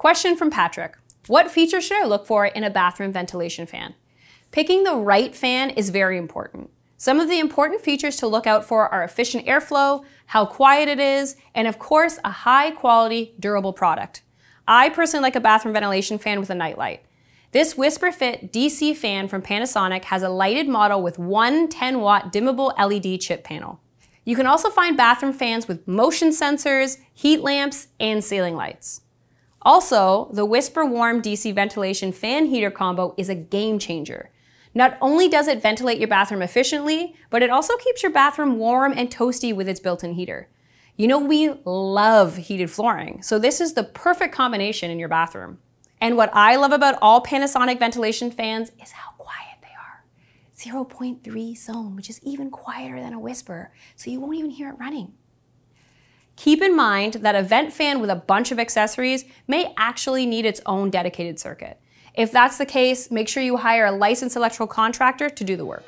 Question from Patrick. What features should I look for in a bathroom ventilation fan? Picking the right fan is very important. Some of the important features to look out for are efficient airflow, how quiet it is, and of course, a high quality, durable product. I personally like a bathroom ventilation fan with a nightlight. This WhisperFit DC fan from Panasonic has a lighted model with one 10 watt dimmable LED chip panel. You can also find bathroom fans with motion sensors, heat lamps, and ceiling lights. Also, the Whisper Warm DC ventilation fan heater combo is a game changer. Not only does it ventilate your bathroom efficiently, but it also keeps your bathroom warm and toasty with its built-in heater. You know, we love heated flooring, so this is the perfect combination in your bathroom. And what I love about all Panasonic ventilation fans is how quiet they are. 0.3 sone, which is even quieter than a whisper, so you won't even hear it running. Keep in mind that a vent fan with a bunch of accessories may actually need its own dedicated circuit. If that's the case, make sure you hire a licensed electrical contractor to do the work.